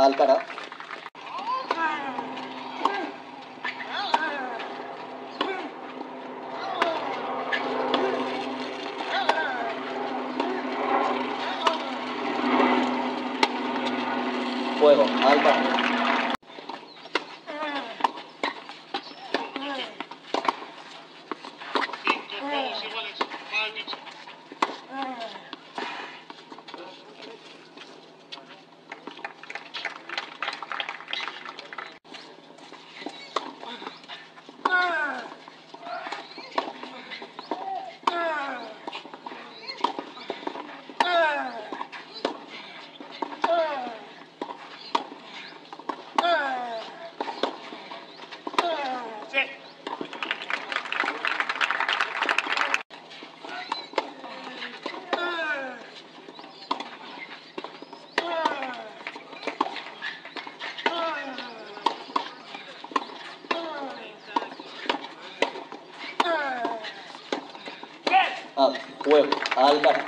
Alcaraz. Juego, Alcaraz. Cinco juegos iguales. Mal dicho. Sí. Ah, juego, Alcaraz.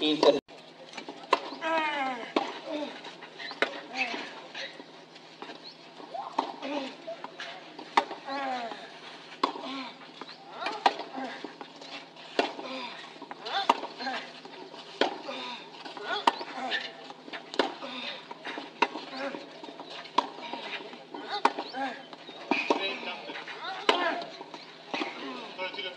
Inter. Treinta. Retiro.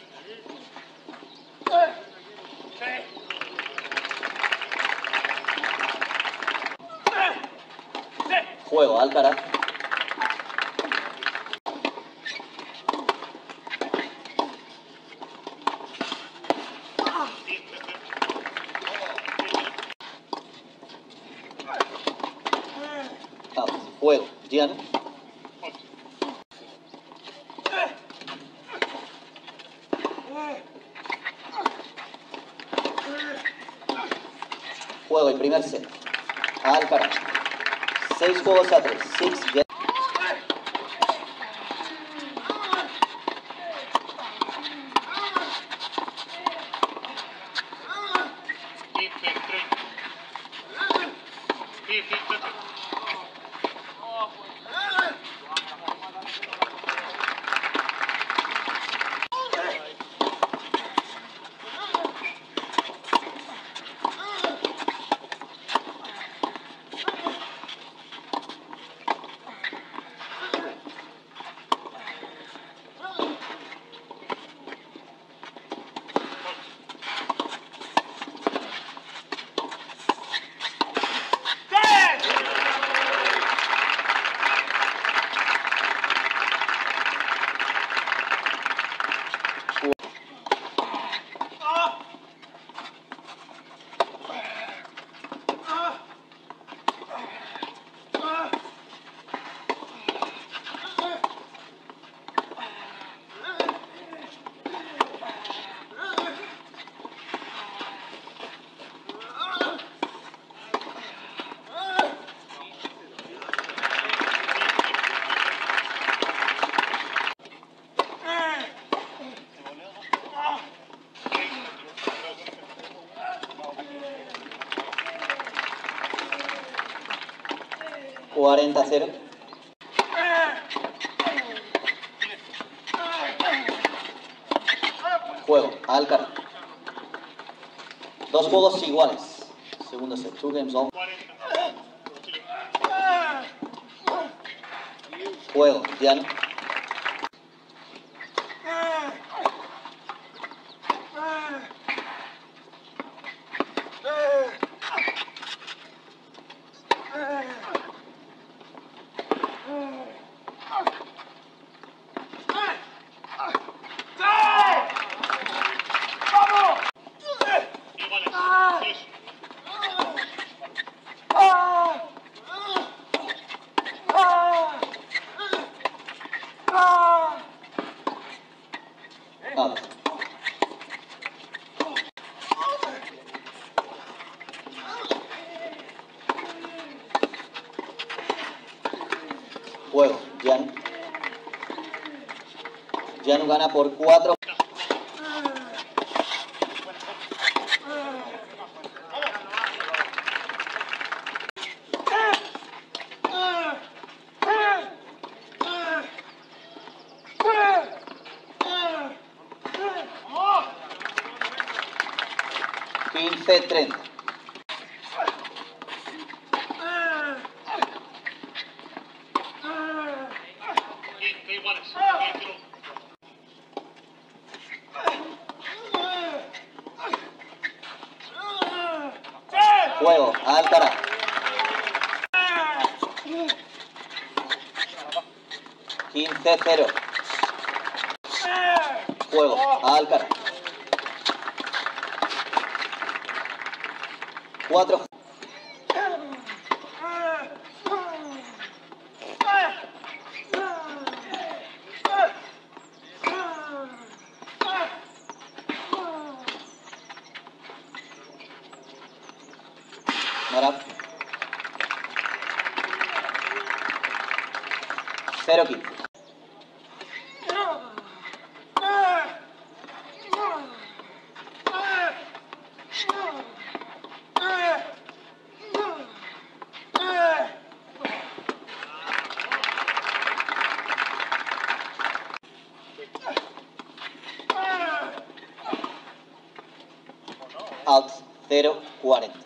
Juego, Alcaraz. Juego, Gian. Juego, el primer set. Alcaraz. Seis juegos a tres. Six, 40-0. Juego, Alcaraz. Dos juegos iguales. Segundo set, two games all. Juego, Diana. Ya no gana por cuatro. Quince treinta. Quince cero. Juego, Alcaraz. Cuatro. Cero,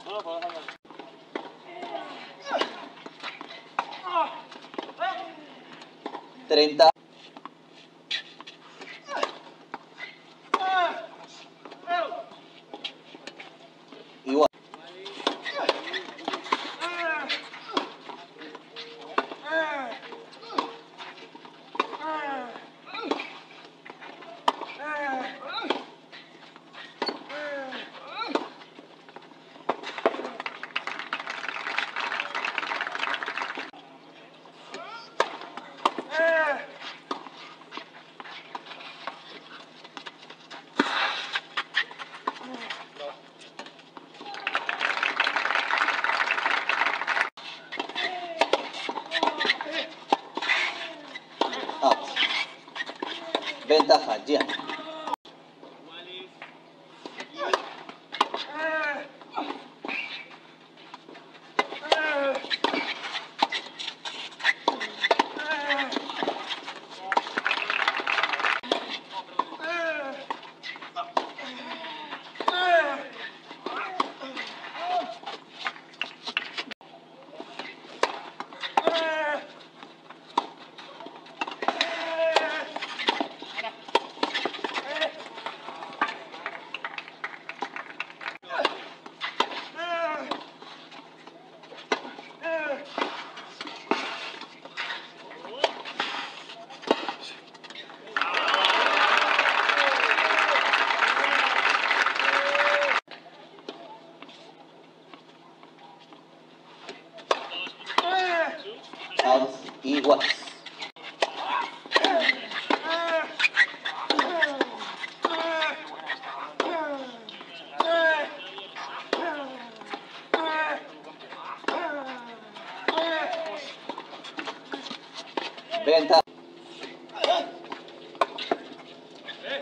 Venta.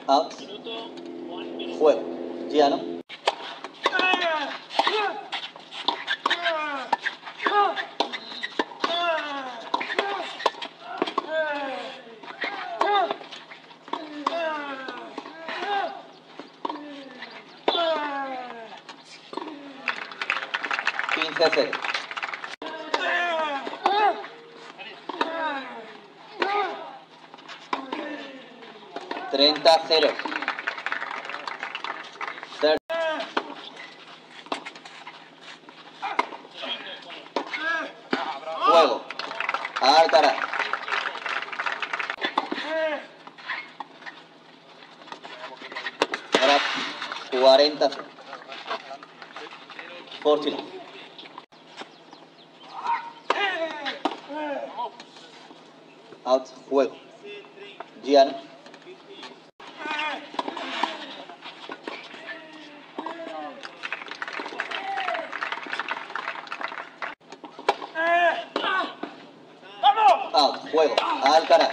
Out. Juego. Ya, ¿no? Quince cero. Cero. Ter- Juego. Alcaraz. Ahora 40 cero. Fortuna. Out, juego. Gian. Out, juego. Alcaraz.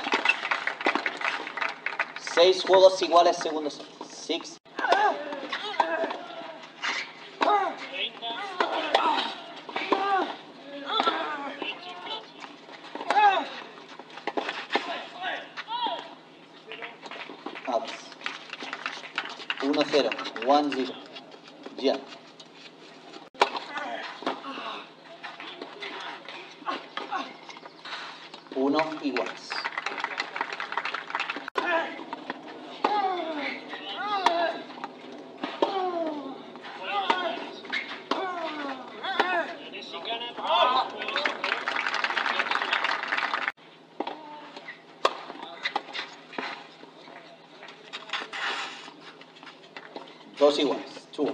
Seis juegos iguales, segundos. Six. 1 iguales. Dos iguales. 2.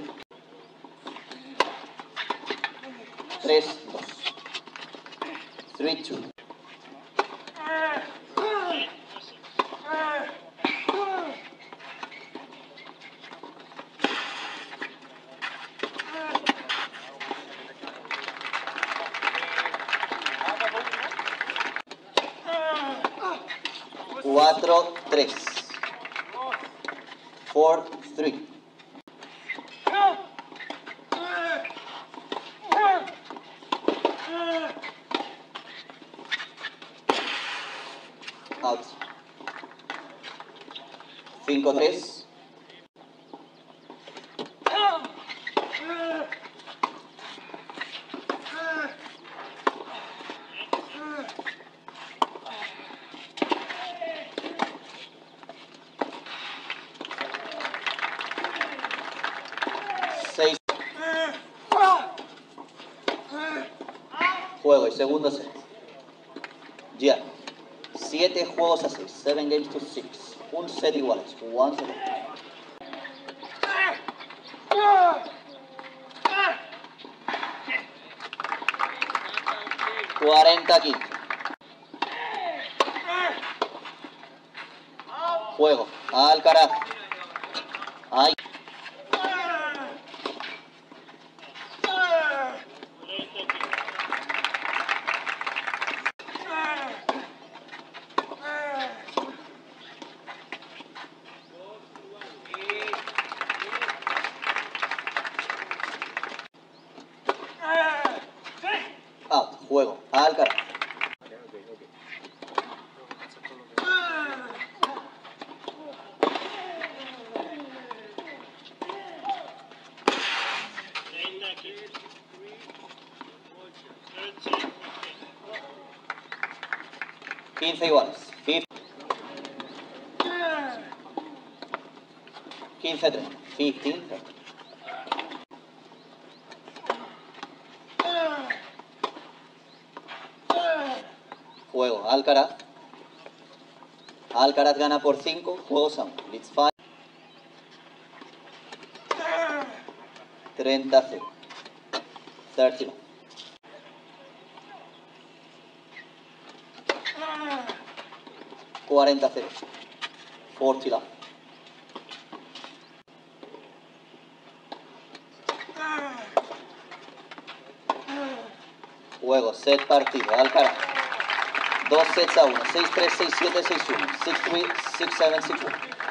3, 2. 3, 2. four, three. Out. 5-3. Juego y segundo set. Ya. Siete juegos a seis. Seven games to six. Un set iguales. One set. Cuarenta quince. Juego. Alcaraz. Ay. Out. Hall quince iguales. 15, 30. Juego. Alcaraz. Alcaraz gana por 5. Juegos a 1. Leads 5. 30 0. 30 40 0. 40 love. Set partido, Alcaraz. Dos 6 a 1. 6, 3, 6, 7, 6, 1. 6, 3, 6, 7, 6, 1.